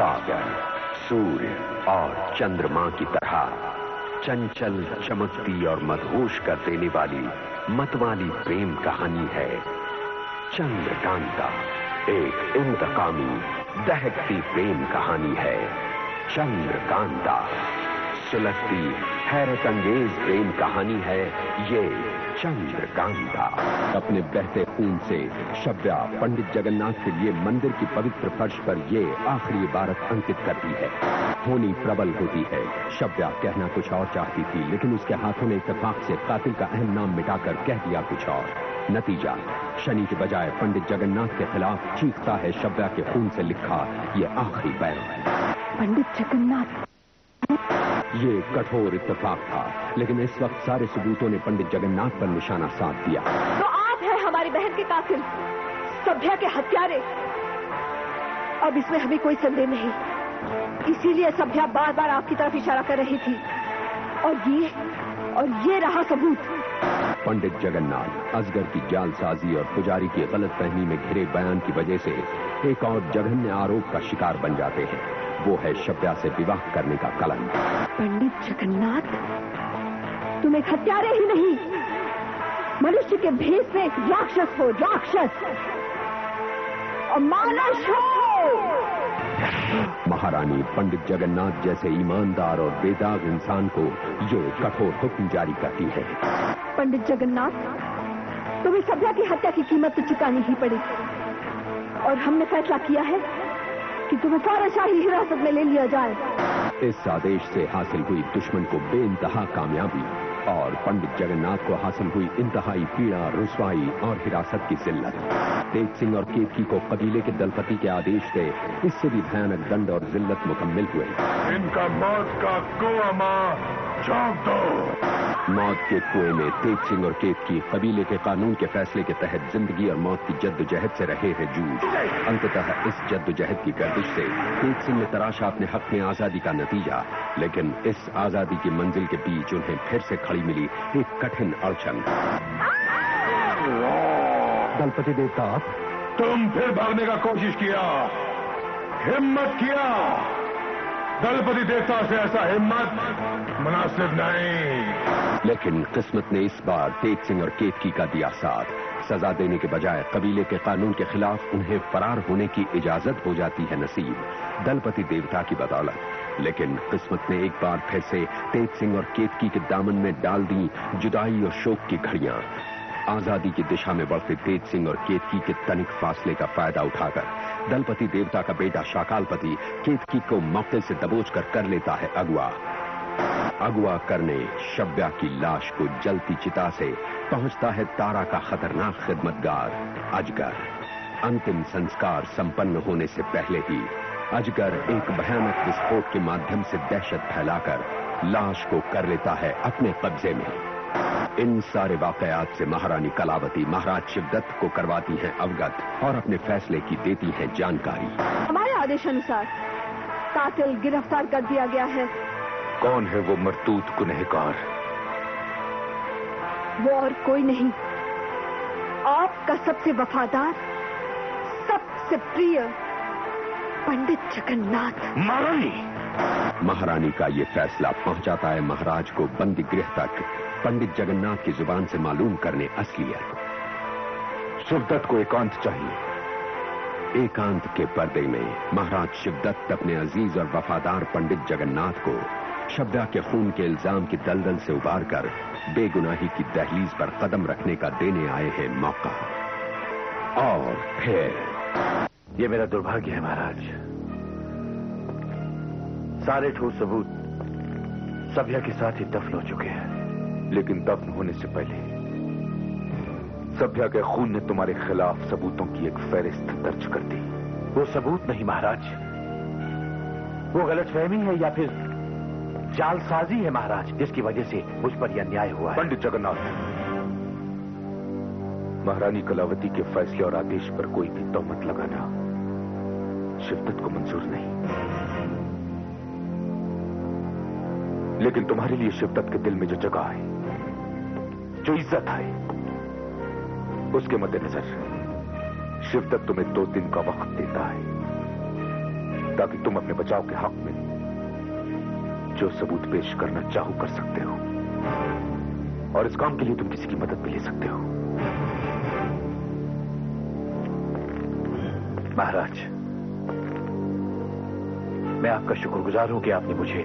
सागर, सूर्य और चंद्रमा की तरह चंचल, चमकती और मधोश कर देने वाली मतवाली प्रेम कहानी है। चंद्रकांता एक इंतकामी, दहकती प्रेम कहानी है। चंद्रकांता। सुलगती हैरत अंगेज प्रेम कहानी है ये चंद्र चंद्रकांता। अपने बहते खून से शब्या पंडित जगन्नाथ के लिए मंदिर की पवित्र फर्श पर ये आखिरी इबारत अंकित करती है। होनी प्रबल होती है। शब्या कहना कुछ और चाहती थी, लेकिन उसके हाथों ने इतफाक से कातिल का अहम नाम मिटाकर कह दिया कुछ और। नतीजा, शनि के बजाय पंडित जगन्नाथ के खिलाफ चीखता है शब्या के खून से लिखा ये आखिरी पैर पंडित जगन्नाथ। ये कठोर इत्तेफाक था लेकिन इस वक्त सारे सबूतों ने पंडित जगन्नाथ पर निशाना साध दिया। तो आप है हमारी बहन के कातिल सभ्या के हत्यारे। अब इसमें हमें कोई संदेह नहीं। इसीलिए सभ्या बार बार आपकी तरफ़ इशारा कर रही थी। और ये और ये रहा सबूत। पंडित जगन्नाथ असगर की जालसाजी और पुजारी की गलत फहमी में घिरे बयान की वजह से एक और जघन्य आरोप का शिकार बन जाते हैं। वो है शब्या से विवाह करने का कलंक। पंडित जगन्नाथ तुम एक हत्यारे ही नहीं। मनुष्य के भेद से एक राक्षस हो राक्षस। और मानस हो। महारानी पंडित जगन्नाथ जैसे ईमानदार और बेदाग इंसान को जो कठोर हुक्म जारी करती है। पंडित जगन्नाथ तुम्हें सभ्या की हत्या की कीमत तो चुकानी ही पड़ेगी। और हमने फैसला किया है कि तुम्हें सारे शाही हिरासत में ले लिया जाए। इस आदेश से हासिल हुई दुश्मन को बे कामयाबी और पंडित जगन्नाथ को हासिल हुई इंतहाई पीड़ा रुसवाई और हिरासत की जिल्लत। तेज सिंह और केतकी को कबीले के दलपति के आदेश से इससे भी भयानक दंड और जिल्लत मुकम्मिल हुए। इनका मौत का कुआँ दो मौत के कुएँ में तेज सिंह और केतकी कबीले के कानून के फैसले के तहत ज़िंदगी और मौत की जद्दोजहद से रहे हैं जूझ। अंततः इस जद्दोजहद की गर्दिश से तेज सिंह ने तराशा अपने हक में आज़ादी का नतीजा लेकिन इस आज़ादी की मंजिल के बीच उन्हें फिर से खड़ी मिली एक कठिन अड़चन। दलपति देवता तुम फिर भागने का कोशिश किया हिम्मत किया। दलपति देवता से ऐसा हिम्मत मुनासिब नहीं। लेकिन किस्मत ने इस बार तेज सिंह और केतकी का दिया साथ। सजा देने के बजाय कबीले के कानून के खिलाफ उन्हें फरार होने की इजाज़त हो जाती है नसीब, दलपति देवता की बदौलत। लेकिन किस्मत ने एक बार फिर से तेज सिंह और केतकी के दामन में डाल दी जुदाई और शोक की घड़ियाँ। आज़ादी की दिशा में बढ़ते तेज सिंह और केतकी के तनिक फासले का फ़ायदा उठाकर दलपति देवता का बेटा शाकालपति केतकी को मौके से दबोच कर कर लेता है अगुआ। अगुआ करने शब्या की लाश को जलती चिता से पहुँचता है तारा का खतरनाक खिदमतगार अजगर। अंतिम संस्कार संपन्न होने से पहले ही अजगर एक भयानक विस्फोट के माध्यम से दहशत फैलाकर लाश को कर लेता है अपने कब्जे में। इन सारे वाकयात से महारानी कलावती महाराज शिवदत्त को करवाती हैं अवगत और अपने फैसले की देती हैं जानकारी। हमारे आदेश अनुसार कातिल गिरफ़्तार कर दिया गया है। कौन है वो मरतूत गुनहगार? वो और कोई नहीं। आपका सबसे वफादार सबसे प्रिय पंडित जगन्नाथ। महारानी! महारानी का ये फैसला पहुंचाता है महाराज को बंदी गृह तक। पंडित जगन्नाथ की ज़ुबान से मालूम करने असलियत शिवदत्त को एकांत चाहिए। एकांत के पर्दे में महाराज शिवदत्त अपने अज़ीज़ और वफादार पंडित जगन्नाथ को शब्दा के खून के इल्ज़ाम की दलदल से उबार कर बेगुनाही की दहलीज पर कदम रखने का देने आए हैं मौका। और फिर ये मेरा दुर्भाग्य है महाराज। सारे ठोस सबूत सभ्या के साथ ही दफन हो चुके हैं। लेकिन दफन होने से पहले सभ्या के खून ने तुम्हारे खिलाफ सबूतों की एक फहरिस्त दर्ज कर दी। वो सबूत नहीं महाराज। वो गलतफहमी है या फिर जालसाजी है महाराज जिसकी वजह से मुझ पर यह अन्याय हुआ है। पंडित जगन्नाथ महारानी कलावती के फैसले और आदेश पर कोई भी तोहमत लगाना शिवदत्त को मंजूर नहीं। लेकिन तुम्हारे लिए शिवदत्त के दिल में जो जगह है जो इज़्ज़त है, उसके मद्देनजर शिवदत्त तुम्हें दो दिन का वक्त देता है, ताकि तुम अपने बचाव के हक में जो सबूत पेश करना चाहो कर सकते हो। और इस काम के लिए तुम किसी की मदद भी ले सकते हो। महाराज, मैं आपका शुक्रगुजार हूँ कि आपने मुझे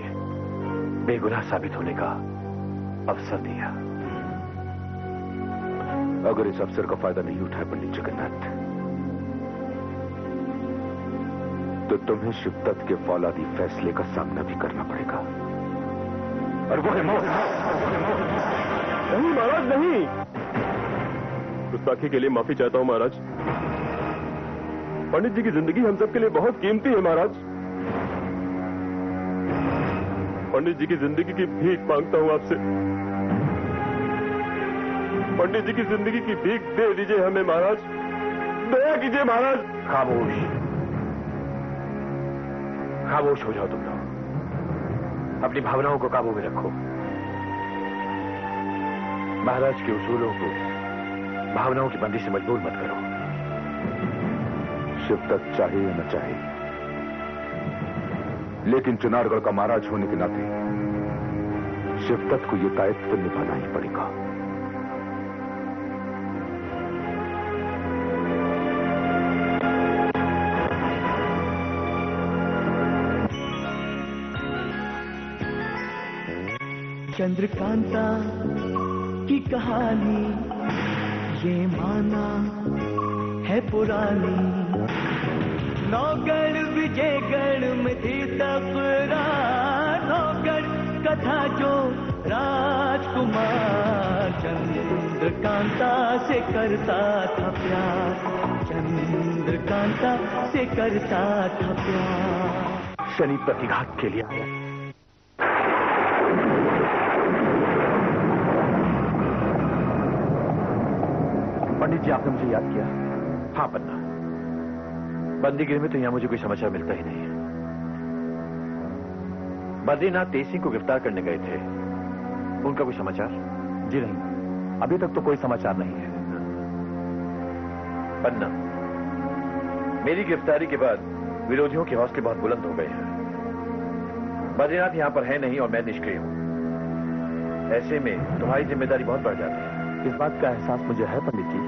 बेगुनाह साबित होने का अवसर दिया। अगर इस अवसर का फ़ायदा नहीं उठाए पंडित जगन्नाथ तो तुम्हें शिव शिवदत्त के फौलादी फैसले का सामना भी करना पड़ेगा। और वो है मौत। नहीं महाराज, नहीं। गुस्ताखी के लिए माफ़ी चाहता हूँ महाराज। पंडित जी की ज़िंदगी हम सबके लिए बहुत कीमती है महाराज। पंडित जी की ज़िंदगी की भीख माँगता हूँ आपसे। पंडित जी की ज़िंदगी की भीख दे दीजिए हमें, महाराज। दया कीजिए, महाराज। खामोश। खामोश हो जाओ तुम लोग। अपनी भावनाओं को काबू में रखो। महाराज के उसूलों को, भावनाओं की बंदी से मजबूर मत करो। शिव तक चाहे या न चाहे। लेकिन चुनारगढ़ का महाराज होने के नाते, शिव शिवदत्त को यह दायित्व निभाना ही पड़ेगा। चंद्रकांता की कहानी, ये माना है पुरानी। नौगढ़ विजयगढ़ में थी तकरार नौगढ़ कथा जो राजकुमार चंद्रकांता से करता था प्यार। चंद्रकांता से करता था प्यार। शनि प्रतिघात के लिए पंडित जी आपने मुझे याद किया? हाँ पन्ना। बंदीगिरी में तो यहाँ मुझे कोई समाचार मिलता ही नहीं है। बद्रीनाथ तेज को गिरफ़्तार करने गए थे। उनका कोई समाचार? जी नहीं। अभी तक तो कोई समाचार नहीं है। पन्ना मेरी गिरफ्तारी के बाद विरोधियों के हौसले बहुत बुलंद हो गए हैं। बद्रीनाथ यहाँ पर है नहीं और मैं निष्क्रिय हूँ। ऐसे में तुम्हारी ज़िम्मेदारी बहुत बढ़ जाती है। इस बात का एहसास मुझे है पंडित जी?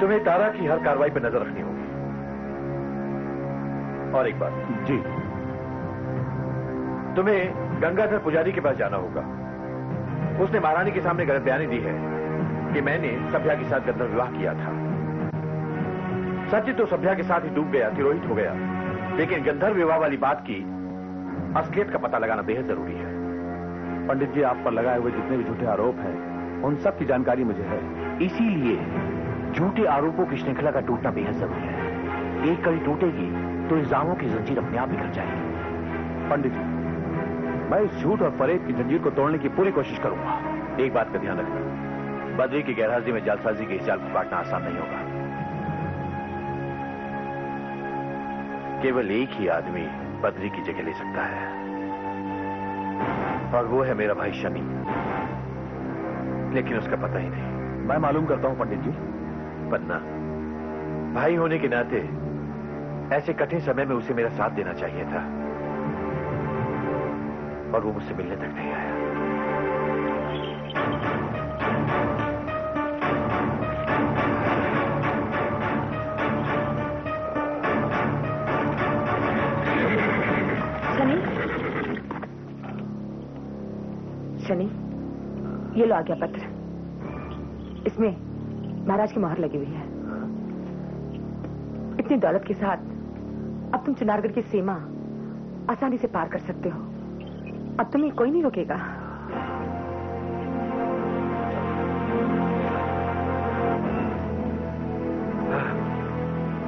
तुम्हें तारा की हर कार्रवाई पर नज़र रखनी होगी। और एक बात। जी। तुम्हें गंगाधर पुजारी के पास जाना होगा। उसने महारानी के सामने गलत बयानी दी है कि मैंने सभ्या के साथ गंधर्व विवाह किया था। सत्य तो सभ्या के साथ ही डूब गया तिरोहित हो गया। लेकिन गंधर्व विवाह वाली बात की असलियत का पता लगाना बेहद ज़रूरी है। पंडित जी, आप पर लगाए हुए जितने भी झूठे आरोप हैं, उन सब की जानकारी मुझे है। इसीलिए झूठे आरोपों की श्रृंखला का टूटना बेहद ज़रूरी है। एक कड़ी टूटेगी तो इल्जामों की जंजीर अपने आप बिखर जाएगी। पंडित जी, मैं इस झूठ और फरेब की जंजीर को तोड़ने की पूरी कोशिश करूँगा। एक बात का ध्यान रखना। बद्री की गैरहाजिरी में जालसाजी के जाल को काटना आसान नहीं होगा। केवल एक ही आदमी बद्री की जगह ले सकता है। और वो है मेरा भाई शमी। लेकिन उसका पता ही नहीं। मैं मालूम करता हूँ पंडित जी। पन्ना भाई होने के नाते ऐसे कठिन समय में उसे मेरा साथ देना चाहिए था। और वो मुझसे मिलने तक नहीं आया। ये लो आज्ञा पत्र। इसमें महाराज की मोहर लगी हुई है। इतनी दौलत के साथ अब तुम चुनारगढ़ की सीमा आसानी से पार कर सकते हो। अब तुम्हें कोई नहीं रोकेगा।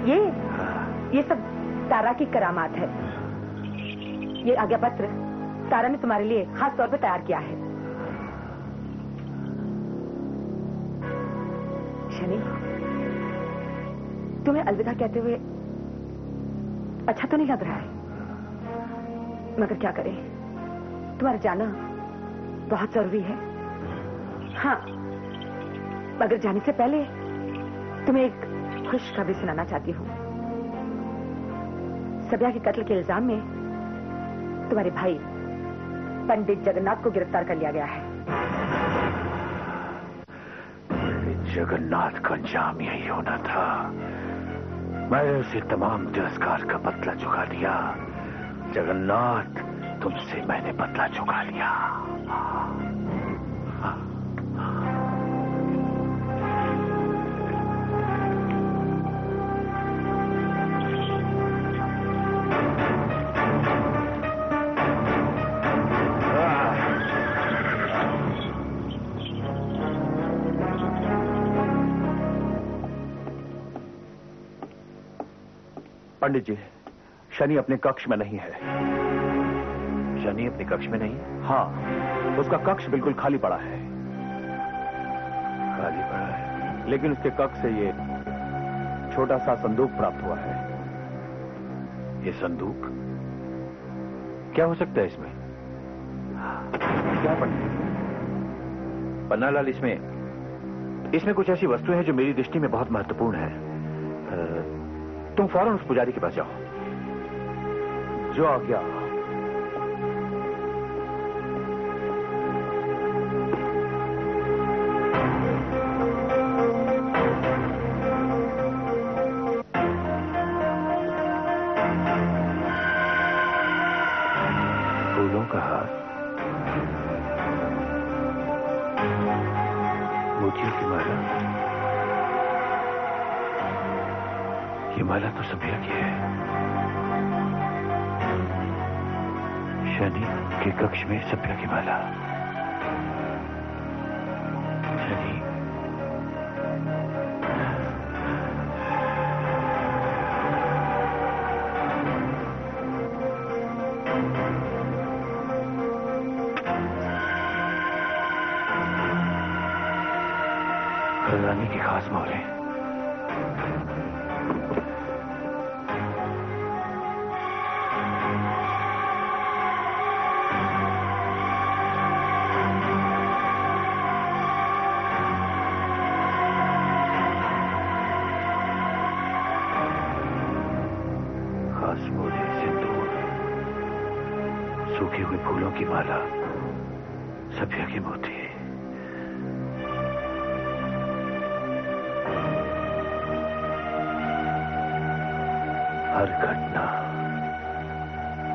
ये ये सब तारा की करामात है। ये आज्ञा पत्र तारा ने तुम्हारे लिए खास तौर पे तैयार किया है। शनि। तुम्हें अलविदा कहते हुए अच्छा तो नहीं लग रहा है? मगर क्या करें? तुम्हारा जाना बहुत ज़रूरी है। हाँ मगर जाने से पहले तुम्हें एक खुशखबरी सुनाना चाहती हूँ। सभ्या के कत्ल के इल्ज़ाम में तुम्हारे भाई पंडित जगन्नाथ को गिरफ़्तार कर लिया गया है। जगन्नाथ का अंजाम यही होना था। मैंने उसे तमाम तिरस्कार का बदला चुका दिया जगन्नाथ, तुमसे मैंने बदला चुका लिया। पंडित जी शनि अपने कक्ष में नहीं है। शनि अपने कक्ष में नहीं? हाँ उसका कक्ष बिल्कुल खाली पड़ा है। खाली पड़ा है। लेकिन उसके कक्ष से ये छोटा सा संदूक प्राप्त हुआ है। ये संदूक? क्या हो सकता है इसमें? क्या पंडित पन्नालाल इसमें इसमें कुछ ऐसी वस्तु है जो मेरी दृष्टि में बहुत महत्वपूर्ण है। तुम फ़ौरन उस पुजारी के पास जाओ। जो आ फूलों के कक्ष में सभ्या की माला। शनि रानी की खास मोहरें।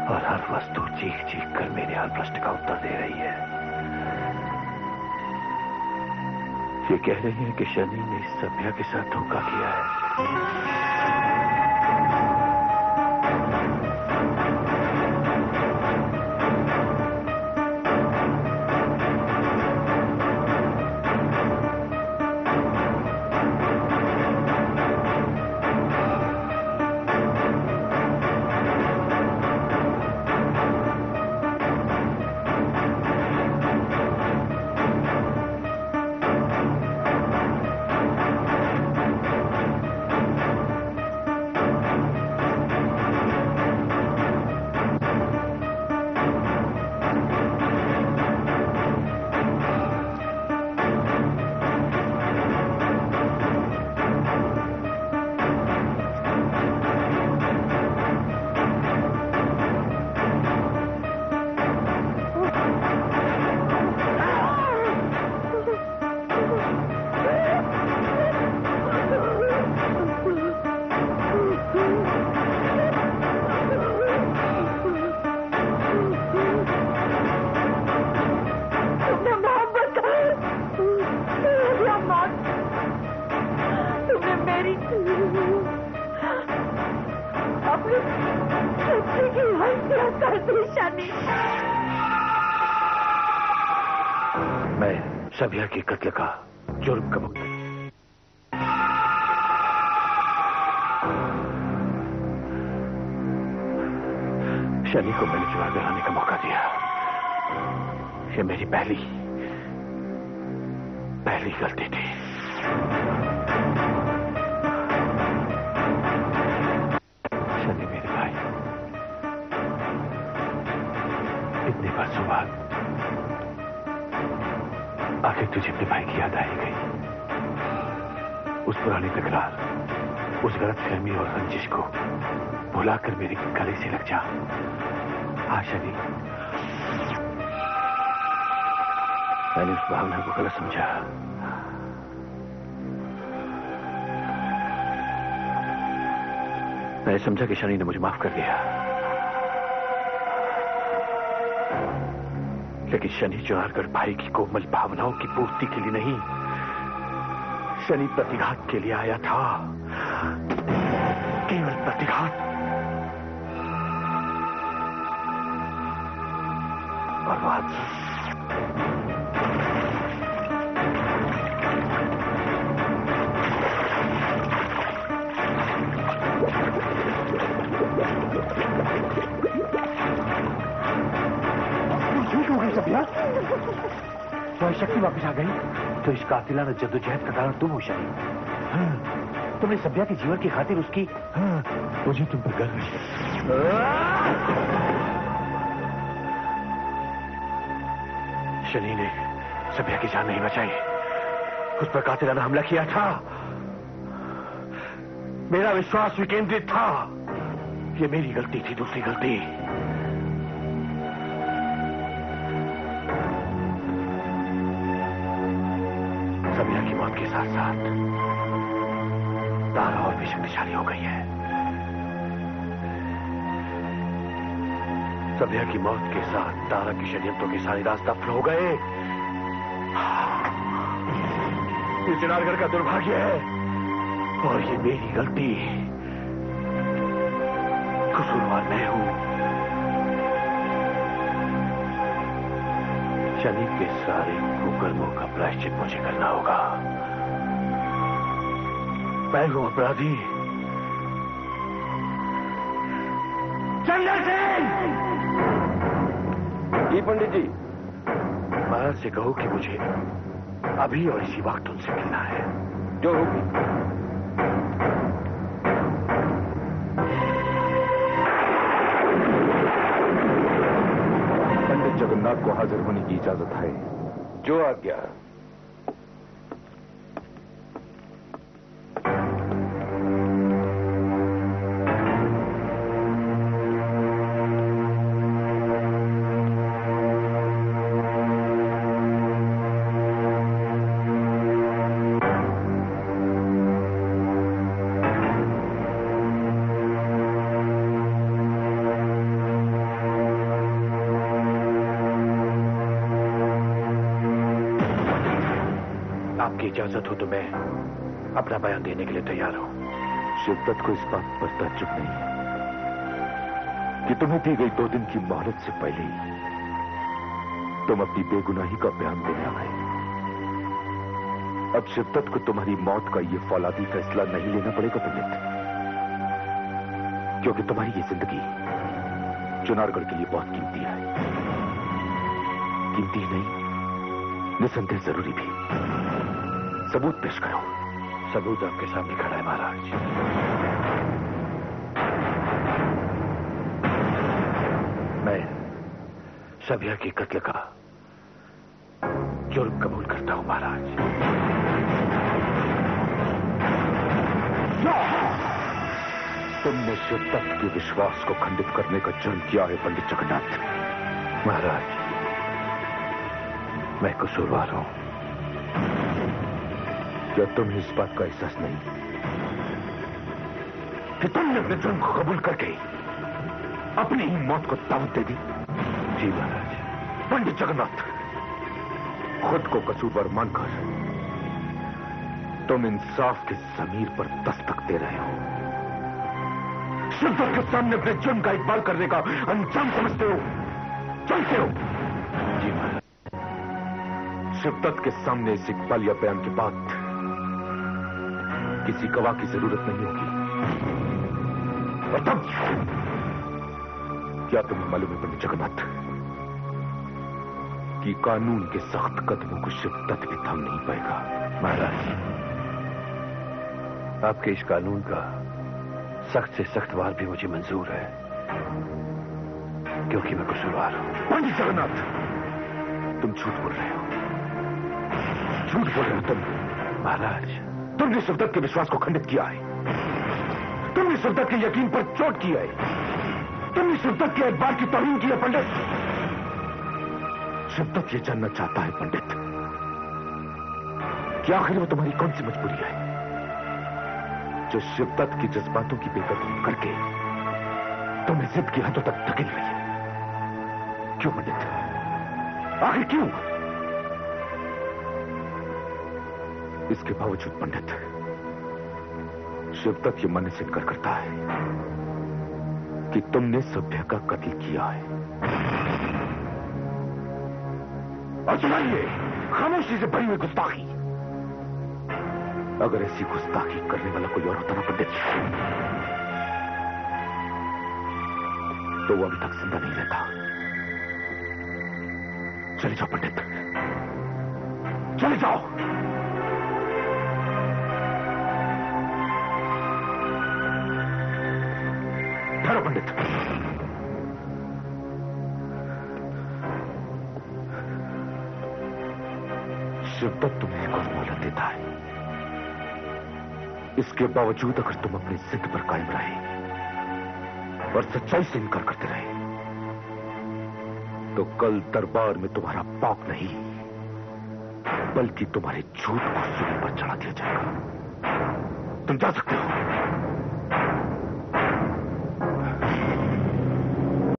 और हर वस्तु चीख चीख कर मेरे हर प्रश्न का उत्तर दे रही है। ये कह रही है कि शनि ने इस सभ्या के साथ धोखा किया है। मैं सभ्या के कत्ल का जुर्म कबूल शनि को मैंने जवाब दिलाने का मौका दिया। ये मेरी पहली पहली गलती थी। इतने बाद आखिर तुझे अपने भाई की याद आई गई। उस पुरानी तकरार, उस गलत फहमी और रंजिश को भुलाकर मेरे गले से लग जा। आशा नहीं मैंने उस भावना को गलत समझा। मैंने समझा कि शनि ने मुझे माफ़ कर दिया। लेकिन शनि चुनारगढ़ भाई की कोमल भावनाओं की पूर्ति के लिए नहीं, शनि प्रतिघात के लिए आया था। केवल प्रतिघात। और बात शक्ति वापस आ गई। तो इस कातिलाना जद्दोजहद का कारण तुम हो शनि हाँ, तुमने सभ्या के जीवन की खातिर उसकी हाँ, मुझे तुम पर गर्व है। शनि ने सभ्या की जान नहीं बचाई। उस पर कातिलाना हमला किया था। मेरा विश्वास विकेंद्रित था। ये मेरी गलती थी दूसरी गलती। साथ साथ तारा और भी शक्तिशाली हो गई है। सभ्या की मौत के साथ तारा के षड्यंत्रों के सारे रास्ता दफन हो गए। ये चिनारगढ़ का दुर्भाग्य है। और ये मेरी गलती। कसूरवार मैं हूँ। शनि के सारे कुकर्मों का प्रायश्चित मुझे करना होगा। मैं हूँ अपराधी। चंद्र सिंह जी पंडित जी। महाराज से कहो कि मुझे अभी और इसी वक्त उनसे मिलना है। जो होगी। पंडित जगन्नाथ को हाजिर होने की इजाज़त है। जो आज्ञा। इजाज़त हो तो मैं अपना बयान देने के लिए तैयार हूँ। शिवदत्त को इस बात पर ताज्जुब नहीं है कि तुम्हें दी गई दो दिन की मोहलत से पहले ही तुम अपनी बेगुनाही का बयान देने आए अब शिवदत्त को तुम्हारी मौत का यह फौलादी फैसला नहीं लेना पड़ेगा पंडित, क्योंकि तुम्हारी ये ज़िंदगी चुनारगढ़ के लिए बहुत कीमती है। कीमती नहीं, निसंदेह ज़रूरी भी। सबूत पेश करो। सबूत आपके सामने खड़ा है, महाराज। मैं सभ्या के कत्ल का जुर्म कबूल करता हूँ, महाराज। तुमने से तत्व के विश्वास को खंडित करने का जुर्म किया है, पंडित जगन्नाथ। महाराज, मैं कसूरवार हूँ। क्या तुम्हें इस बात का एहसास नहीं कि तुमने अपने जुर्म को कबूल करके अपनी ही मौत को दावत दे दी। जी महाराज। पंडित जगन्नाथ, खुद को कसूरवार मानकर तुम इंसाफ के जमीर पर दस्तक दे रहे हो। शिवदत्त के सामने अपने जुर्म का इकबाल करने का अंजाम समझते हो। चलते हो। जी महाराज। शिवदत्त के सामने इस इकबाल या बयान के बाद किसी गवाह की ज़रूरत नहीं होगी। तब क्या तुम्हें मालूम है पंडित जगन्नाथ, कि कानून के सख्त कदमों को शिवदत्त भी थम नहीं पाएगा? महाराज, आपके इस कानून का सख्त से सख्त वार भी मुझे मंजूर है, क्योंकि मैं कसूरवार हूँ। पंडित जगन्नाथ, तुम झूठ बोल रहे हो। झूठ बोल रहे हो तुम। महाराज तुमने शिवदत्त के विश्वास को खंडित किया है। तुमने शिवदत्त के यकीन पर चोट की है। तुमने शिवदत्त के एतबार की तोहिन की है, पंडित। शिवदत्त ये जानना चाहता है, पंडित, कि आखिर वो तुम्हारी कौन सी मजबूरी है? जो शिवदत्त की जज्बातों की बेकदरी करके तुम्हें जिद की हदों तक धकेल रही है। क्यों, पंडित? आखिर क्यों? इसके बावजूद पंडित, शिव तक ये मन से इनकार करता है कि तुमने सभ्य का कत्ल किया है। और सुनाइए, खामोशी से भरी हुई गुस्ताखी। अगर ऐसी गुस्ताखी करने वाला कोई और होता ना पंडित तो वो अभी तक ज़िंदा नहीं रहता। चले जाओ पंडित। चले जाओ। इसके बावजूद अगर तुम अपनी जिद पर कायम रहे और सच्चाई से इनकार करते रहे तो कल दरबार में तुम्हारा पाप नहीं, बल्कि तुम्हारे झूठ को सुनने पर चढ़ा दिया जाएगा। तुम जा सकते हो।